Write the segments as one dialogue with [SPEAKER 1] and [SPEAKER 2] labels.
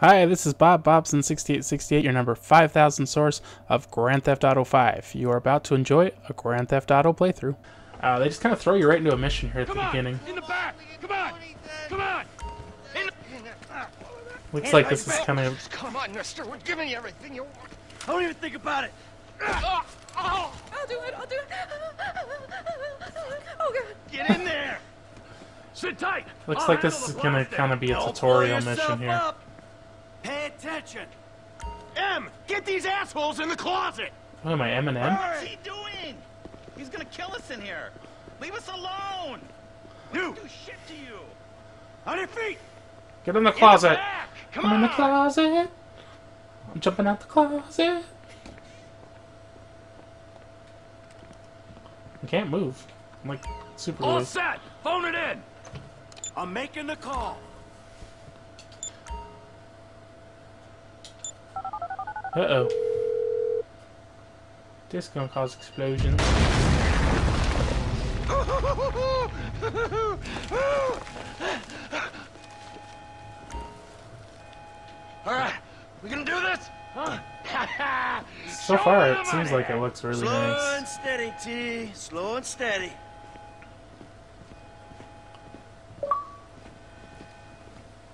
[SPEAKER 1] Hi, this is Bob Bobson6868, your number 5000 source of Grand Theft Auto 5. You are about to enjoy a Grand Theft Auto playthrough. Uh, they just kind of throw you right into a mission here at
[SPEAKER 2] Come
[SPEAKER 1] the
[SPEAKER 2] on,
[SPEAKER 1] beginning.
[SPEAKER 2] in the back. Come on, come on. In the...
[SPEAKER 1] Looks like this is kind of...
[SPEAKER 3] Come on, mister. We're giving you everything you want.
[SPEAKER 2] Don't even think about it.
[SPEAKER 3] Oh, oh,
[SPEAKER 4] I'll do it, I'll do it. Oh, God.
[SPEAKER 3] get in there.
[SPEAKER 2] Sit tight.
[SPEAKER 1] Looks
[SPEAKER 2] I'll
[SPEAKER 1] like this is going to kind of be a tutorial mission here.
[SPEAKER 2] up. Pay attention.
[SPEAKER 3] M, get these assholes in the closet.
[SPEAKER 1] Oh, my M&M?
[SPEAKER 5] What's he doing? He's gonna kill us in here. Leave us alone.
[SPEAKER 3] You,
[SPEAKER 5] Do shit to you.
[SPEAKER 2] On your feet.
[SPEAKER 1] Get in the
[SPEAKER 3] in the
[SPEAKER 1] closet!
[SPEAKER 3] Come
[SPEAKER 1] I'm in the closet! I'm jumping out the closet! I can't move. I'm like super
[SPEAKER 2] All
[SPEAKER 1] weak.
[SPEAKER 2] set. Phone it in. I'm making the call.
[SPEAKER 1] Uh-oh. This gonna cause explosions.
[SPEAKER 3] All right, we gonna do this? Huh?
[SPEAKER 1] So far, it seems like it looks really
[SPEAKER 5] Slow
[SPEAKER 1] nice.
[SPEAKER 5] and steady, T. Slow and steady.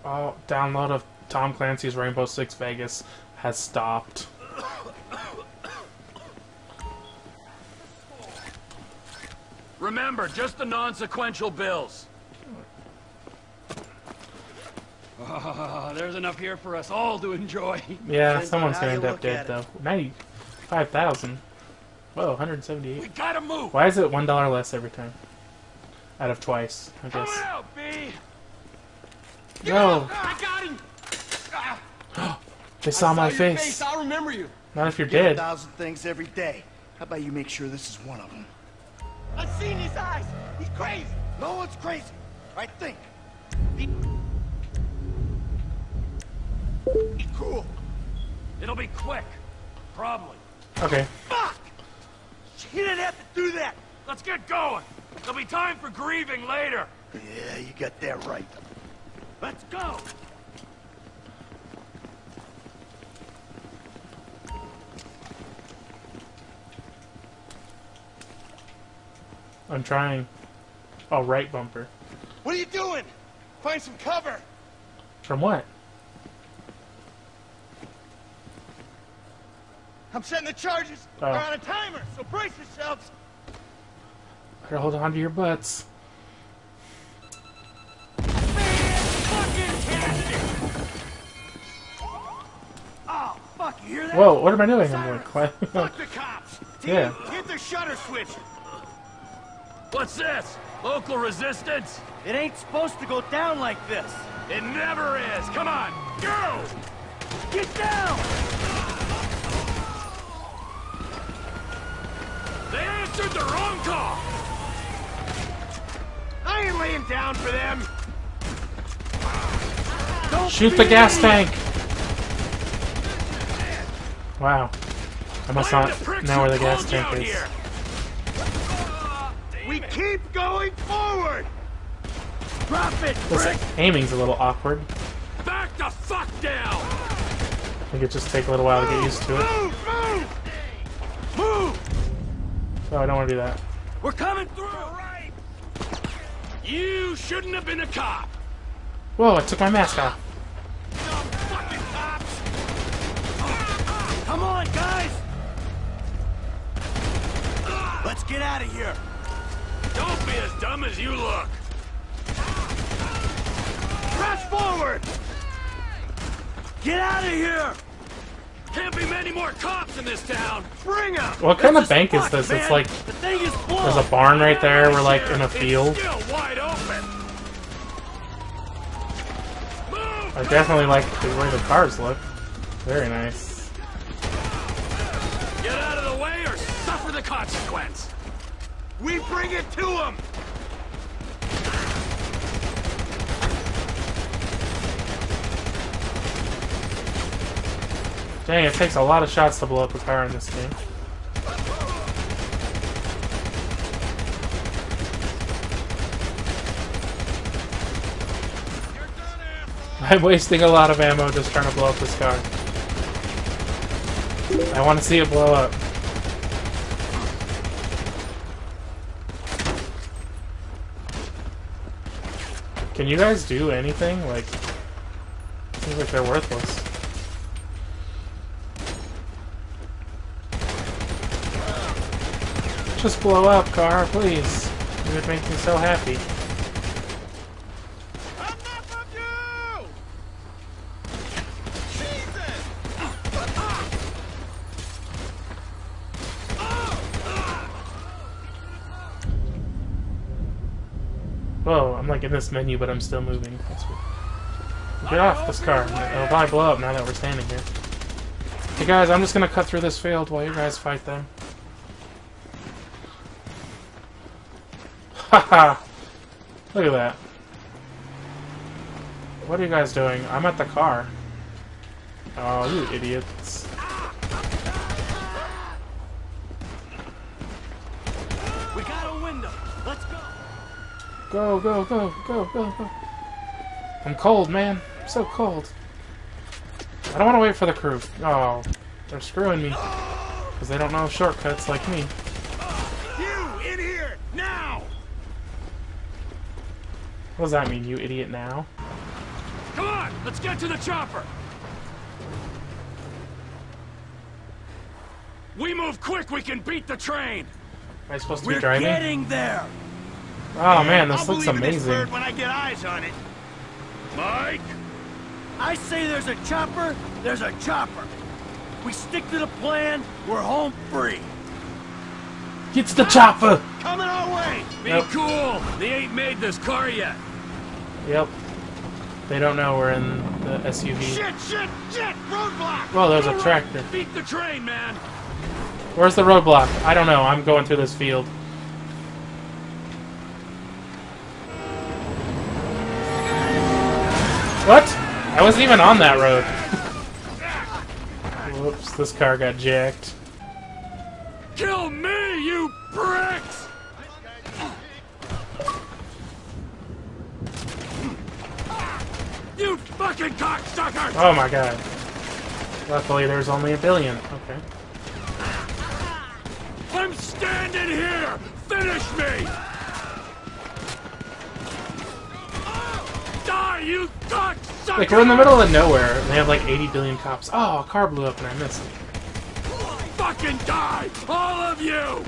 [SPEAKER 1] Oh, download of Tom Clancy's Rainbow Six Vegas has stopped.
[SPEAKER 2] Remember, just the non-sequential bills. Ah, there's enough here for us all to enjoy.
[SPEAKER 1] Yeah, someone's
[SPEAKER 5] how
[SPEAKER 1] gonna
[SPEAKER 5] you
[SPEAKER 1] end up dead though.
[SPEAKER 5] it.
[SPEAKER 1] Ninety-five thousand. Whoa, 178.
[SPEAKER 2] We gotta move.
[SPEAKER 1] Why is it one dollar less every time? Out of twice, I guess.
[SPEAKER 2] out, B.
[SPEAKER 1] No,
[SPEAKER 3] I got him.
[SPEAKER 1] They saw my
[SPEAKER 3] Saw your
[SPEAKER 1] face.
[SPEAKER 3] I'll remember you.
[SPEAKER 1] Not if you're
[SPEAKER 5] Get a
[SPEAKER 1] dead.
[SPEAKER 5] thousand things every day. How about you make sure this is one of them?
[SPEAKER 3] I've seen his eyes. He's crazy.
[SPEAKER 5] No one's crazy. I think.
[SPEAKER 3] Be cool.
[SPEAKER 2] It'll be quick. Probably.
[SPEAKER 1] Okay.
[SPEAKER 3] Fuck! He didn't have to do that.
[SPEAKER 2] Let's get going. There'll be time for grieving later.
[SPEAKER 5] Yeah, you got that right.
[SPEAKER 2] Let's go.
[SPEAKER 1] I'm trying. Oh, right bumper.
[SPEAKER 3] What are you doing? Find some cover.
[SPEAKER 1] From what?
[SPEAKER 3] I'm setting the charges.
[SPEAKER 1] Oh.
[SPEAKER 3] We're on a timer, so brace yourselves.
[SPEAKER 1] Better hold on to your butts.
[SPEAKER 3] Oh, fuck, you hear that?
[SPEAKER 1] Whoa, what am I doing? I'm like, what?
[SPEAKER 3] Fuck the cops. Team,
[SPEAKER 1] Yeah.
[SPEAKER 3] hit the shutter switch.
[SPEAKER 2] What's this? Local resistance?
[SPEAKER 5] It ain't supposed to go down like this.
[SPEAKER 2] It never is. Come on, go!
[SPEAKER 5] Get down!
[SPEAKER 2] They answered the wrong call.
[SPEAKER 3] I ain't laying down for them.
[SPEAKER 1] Don't Shoot the gas tank! Wow. I must
[SPEAKER 2] Blame
[SPEAKER 1] not know where the gas tank is.
[SPEAKER 2] here.
[SPEAKER 3] We keep going forward. Drop it,
[SPEAKER 1] This aiming's a little awkward.
[SPEAKER 2] Back the fuck down!
[SPEAKER 1] I think it just take a little while to get used to it.
[SPEAKER 3] Move, move, move.
[SPEAKER 1] Oh, I don't want to do that.
[SPEAKER 2] We're coming through! Right. You shouldn't have been a cop!
[SPEAKER 1] Whoa, I took my mask off.
[SPEAKER 3] Fucking cops.
[SPEAKER 5] Ah, ah, come on, guys! Let's get out of here.
[SPEAKER 2] Don't be as dumb as you look!
[SPEAKER 3] Press forward.
[SPEAKER 5] Get out of here!
[SPEAKER 2] Can't be many more cops in this town!
[SPEAKER 3] Bring him.
[SPEAKER 1] What kind of bank is this? It's like
[SPEAKER 5] the thing is
[SPEAKER 1] there's a barn right there. We're like in a field.
[SPEAKER 2] still wide open! Move!
[SPEAKER 1] I definitely like the way the cars look. Very nice.
[SPEAKER 2] Get out of the way or suffer the consequence!
[SPEAKER 3] We bring it to him.
[SPEAKER 1] Dang, it takes a lot of shots to blow up a car in this game. I'm wasting a lot of ammo just trying to blow up this car. I want to see it blow up. Can you guys do anything? Like, seems like they're worthless. Just blow up, car, please. You would make me so happy.
[SPEAKER 5] Enough of you! Jesus!
[SPEAKER 1] Whoa, I'm like in this menu, but I'm still moving. Get off this car. Oh, It'll probably blow up now that we're standing here. Hey guys, I'm just gonna cut through this field while you guys fight them. Haha! Look at that. What are you guys doing? I'm at the car. Oh, you idiots.
[SPEAKER 2] Go,
[SPEAKER 1] go, go, go, go, go. I'm cold, man. I'm so cold. I don't want to wait for the crew. Oh, they're screwing me. Because they don't know shortcuts like me.
[SPEAKER 3] You in here now!
[SPEAKER 1] What does that mean, you idiot now?
[SPEAKER 2] Come on, let's get to the chopper. We move quick, we can beat the train.
[SPEAKER 1] Am I supposed to
[SPEAKER 2] We're
[SPEAKER 1] be driving?
[SPEAKER 2] getting there.
[SPEAKER 1] Oh man, this
[SPEAKER 3] I'll
[SPEAKER 1] looks
[SPEAKER 3] believe in this
[SPEAKER 1] amazing.
[SPEAKER 3] bird when I get eyes on it.
[SPEAKER 2] Mike,
[SPEAKER 4] I say there's a chopper, there's a chopper. We stick to the plan, we're home free.
[SPEAKER 1] Get the chopper!
[SPEAKER 3] Ah, coming our way!
[SPEAKER 2] be
[SPEAKER 1] Yep.
[SPEAKER 2] cool. They ain't made this car yet.
[SPEAKER 1] Yep. They don't know we're in the SUV.
[SPEAKER 3] Shit, shit, shit! Roadblock!
[SPEAKER 1] Well, there's
[SPEAKER 2] Go
[SPEAKER 1] a
[SPEAKER 2] right.
[SPEAKER 1] tractor.
[SPEAKER 2] Beat the train, man.
[SPEAKER 1] Where's the roadblock? I don't know. I'm going through this field. Wasn't even on that road. Whoops, this car got jacked.
[SPEAKER 2] Kill me, you bricks! You fucking cocksuckers!
[SPEAKER 1] Oh my god. Luckily, there's only a billion. Okay.
[SPEAKER 2] I'm standing here! Finish me! Die, you cocksucker!
[SPEAKER 1] Like, we're in the middle of nowhere, and they have like 80 billion cops. Oh, a car blew up and I missed it.
[SPEAKER 2] Fucking die! All of you!